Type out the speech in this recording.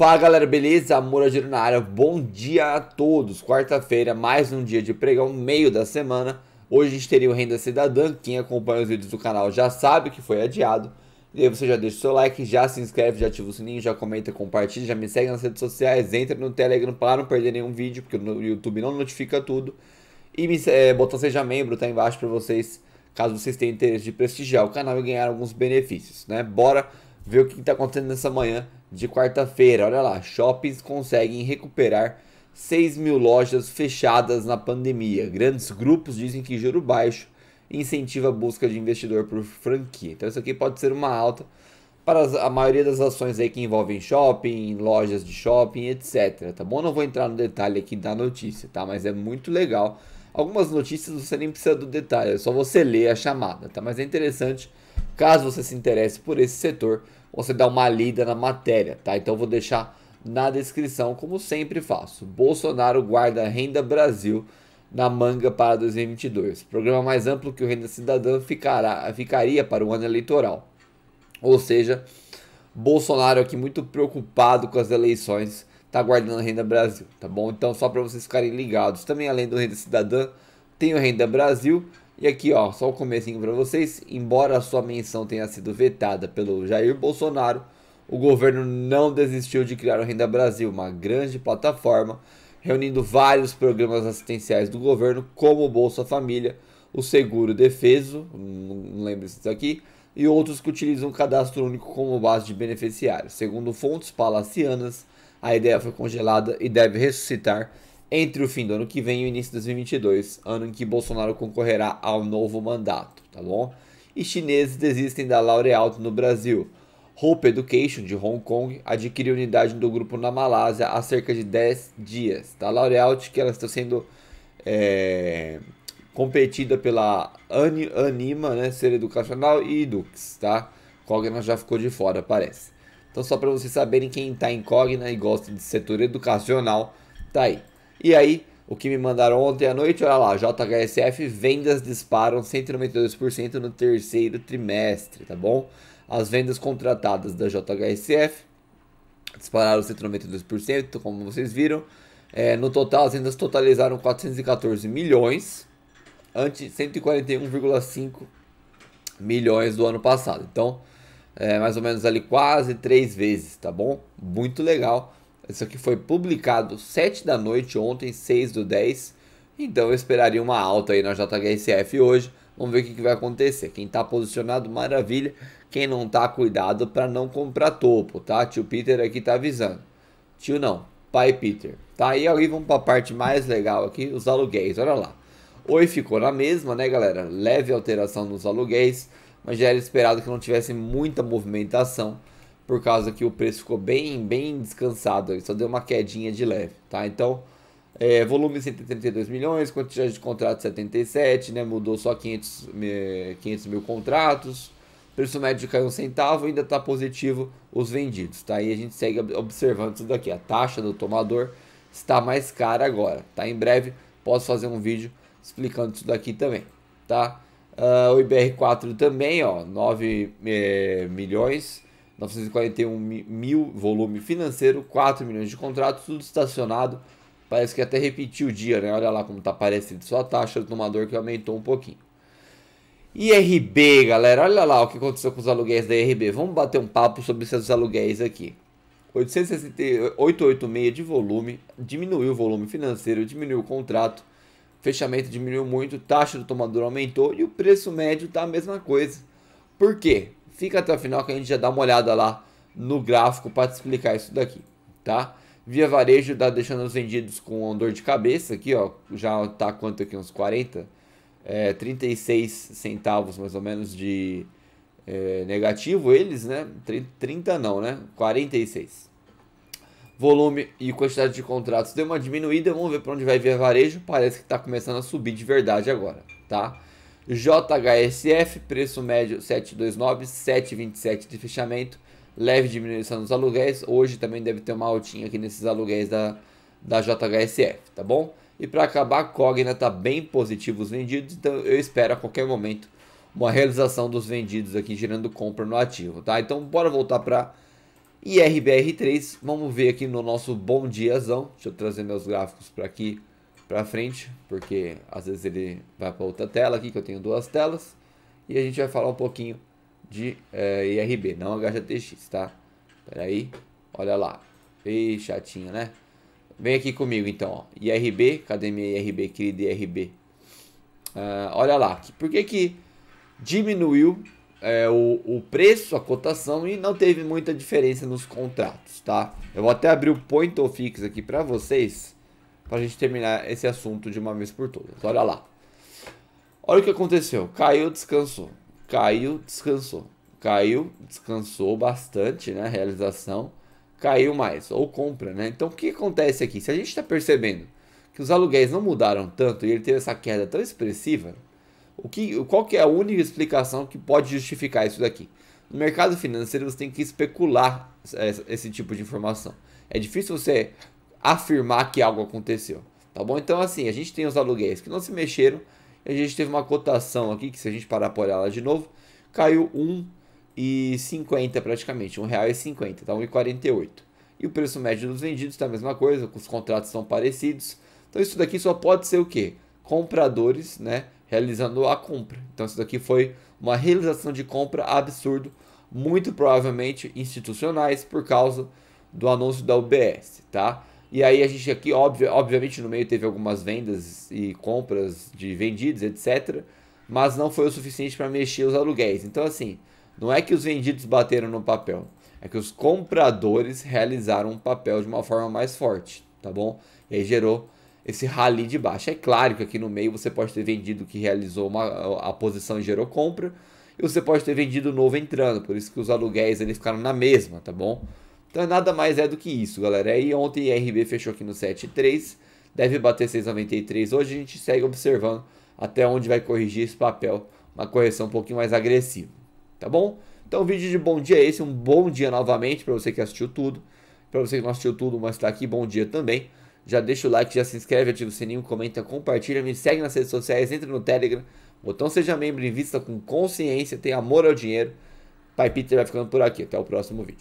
Fala galera, beleza? Amor Giro na área, bom dia a todos. Quarta-feira, mais um dia de pregão, meio da semana. Hoje a gente teria o Renda Cidadã. Quem acompanha os vídeos do canal já sabe que foi adiado. E aí você já deixa o seu like, já se inscreve, já ativa o sininho, já comenta, compartilha, já me segue nas redes sociais, entra no Telegram para não perder nenhum vídeo, porque no YouTube não notifica tudo. E me, é, botão seja membro tá embaixo para vocês, caso vocês tenham interesse de prestigiar o canal e ganhar alguns benefícios, né? Bora ver o que está acontecendo nessa manhã de quarta-feira. Olha lá, shoppings conseguem recuperar 6 mil lojas fechadas na pandemia. Grandes grupos dizem que juro baixo incentiva a busca de investidor por franquia. Então isso aqui pode ser uma alta para a maioria das ações aí que envolvem shopping, lojas de shopping, etc. Tá bom? Não vou entrar no detalhe aqui da notícia, tá? Mas é muito legal. Algumas notícias você nem precisa do detalhe, é só você ler a chamada, tá? Mas é interessante, caso você se interesse por esse setor, você dá uma lida na matéria, tá? Então vou deixar na descrição, como sempre faço. Bolsonaro guarda Renda Brasil na manga para 2022. Programa mais amplo que o Renda Cidadã ficará, ficaria para o ano eleitoral. Ou seja, Bolsonaro aqui muito preocupado com as eleições, tá guardando Renda Brasil, tá bom? Então só para vocês ficarem ligados, também além do Renda Cidadã, tem o Renda Brasil e aqui, ó, só o comecinho para vocês, embora a sua menção tenha sido vetada pelo Jair Bolsonaro, o governo não desistiu de criar o Renda Brasil, uma grande plataforma reunindo vários programas assistenciais do governo, como o Bolsa Família, o Seguro Defeso, não lembro disso aqui, e outros que utilizam o cadastro único como base de beneficiários. Segundo fontes palacianas, a ideia foi congelada e deve ressuscitar entre o fim do ano que vem e o início de 2022, ano em que Bolsonaro concorrerá ao novo mandato, tá bom? E chineses desistem da L'Oréal no Brasil. Hope Education, de Hong Kong, adquiriu unidade do grupo na Malásia há cerca de 10 dias. Tá? L'Oréal, que ela está sendo é, competida pela Anima, né, Ser Educacional e Edux, tá? Cogna já ficou de fora, parece. Então, só para vocês saberem quem está em Cogna e gosta de setor educacional, tá aí. E aí, o que me mandaram ontem à noite, olha lá, JHSF, vendas disparam 192% no terceiro trimestre, tá bom? As vendas contratadas da JHSF dispararam 192%, como vocês viram. É, no total, as vendas totalizaram 414 milhões, ante 141,5 milhões do ano passado. Então, é, mais ou menos ali quase três vezes, tá bom? Muito legal. Isso aqui foi publicado 7 da noite ontem, 6 do 10. Então eu esperaria uma alta aí na JHSF hoje. Vamos ver o que, que vai acontecer. Quem está posicionado, maravilha. Quem não tá, cuidado para não comprar topo, tá? Tio Peter aqui tá avisando. Tio não, pai Peter. Tá, e aí vamos para a parte mais legal aqui, os aluguéis. Olha lá. Oi ficou na mesma, né, galera? Leve alteração nos aluguéis, mas já era esperado que não tivesse muita movimentação, por causa que o preço ficou bem, bem descansado, só deu uma quedinha de leve, tá? Então, é, volume 132 milhões, quantidade de contratos 77, né? Mudou só 500, 500 mil contratos. Preço médio caiu um centavo, ainda está positivo os vendidos, tá? E a gente segue observando isso daqui. A taxa do tomador está mais cara agora, tá? Em breve posso fazer um vídeo explicando isso daqui também, tá? Uh, o IBR4 também, ó, 9 é, milhões, 941 mil volume financeiro, 4 milhões de contratos, tudo estacionado. Parece que até repetiu o dia, né? Olha lá como tá parecido. Só a taxa do tomador que aumentou um pouquinho. IRB, galera, olha lá o que aconteceu com os aluguéis da IRB. Vamos bater um papo sobre esses aluguéis aqui. 886 de volume, diminuiu o volume financeiro, diminuiu o contrato, fechamento diminuiu muito, taxa do tomador aumentou e o preço médio tá a mesma coisa. Por quê? Fica até o final que a gente já dá uma olhada lá no gráfico para te explicar isso daqui, tá? Via varejo tá deixando os vendidos com dor de cabeça aqui, ó, já tá quanto aqui uns 40 é, 36 centavos mais ou menos de é, negativo eles, né? 30 não, né? 46. Volume e quantidade de contratos deu uma diminuída, vamos ver para onde vai vir varejo, parece que está começando a subir de verdade agora, tá? JHSF, preço médio 729, 727 de fechamento, leve diminuição nos aluguéis, hoje também deve ter uma altinha aqui nesses aluguéis da, da JHSF, tá bom? E para acabar, a Cogna está bem positivo os vendidos, então eu espero a qualquer momento uma realização dos vendidos aqui, gerando compra no ativo, tá? Então bora voltar para E RBR3, vamos ver aqui no nosso bom diazão. Deixa eu trazer meus gráficos para aqui, para frente, porque às vezes ele vai para outra tela aqui, que eu tenho duas telas. E a gente vai falar um pouquinho de é, IRB, não HGTX, tá? Pera aí, olha lá. Ei, chatinho, né? Vem aqui comigo então, ó. IRB, cadê minha IRB, querida IRB? Uh, olha lá, por que que diminuiu é, o, o preço, a cotação e não teve muita diferença nos contratos, tá? Eu vou até abrir o point of fix aqui para vocês, para a gente terminar esse assunto de uma vez por todas. Olha lá. Olha o que aconteceu. Caiu, descansou. Caiu, descansou. Caiu, descansou bastante, né? Realização. Caiu mais, ou compra, né? Então o que acontece aqui? Se a gente está percebendo que os aluguéis não mudaram tanto e ele teve essa queda tão expressiva, o que, qual que é a única explicação que pode justificar isso daqui? No mercado financeiro você tem que especular esse tipo de informação. É difícil você afirmar que algo aconteceu, tá bom? Então assim, a gente tem os aluguéis que não se mexeram, a gente teve uma cotação aqui que se a gente parar para olhar lá de novo, caiu 1,50 praticamente, R$ 1,50, tá 1,48. E o preço médio dos vendidos está a mesma coisa, os contratos são parecidos. Então isso daqui só pode ser o quê? Compradores, né, realizando a compra. Então isso daqui foi uma realização de compra absurdo, muito provavelmente institucionais por causa do anúncio da UBS, tá? E aí a gente aqui, óbvio, obviamente no meio teve algumas vendas e compras de vendidos, etc. Mas não foi o suficiente para mexer os aluguéis. Então assim, não é que os vendidos bateram no papel, é que os compradores realizaram um papel de uma forma mais forte, tá bom? E aí gerou esse rally de baixo. É claro que aqui no meio você pode ter vendido que realizou uma, a posição e gerou compra, e você pode ter vendido novo entrando, por isso que os aluguéis eles ficaram na mesma, tá bom? Então nada mais é do que isso, galera. Aí ontem a RB fechou aqui no 7,3, deve bater 6,93. Hoje a gente segue observando até onde vai corrigir esse papel, uma correção um pouquinho mais agressiva, tá bom? Então vídeo de bom dia é esse, um bom dia novamente para você que assistiu tudo. Para você que não assistiu tudo, mas está aqui, bom dia também. Já deixa o like, já se inscreve, ativa o sininho, comenta, compartilha, me segue nas redes sociais, entra no Telegram. Botão seja membro, invista com consciência, tenha amor ao dinheiro. Pai Peter vai ficando por aqui. Até o próximo vídeo.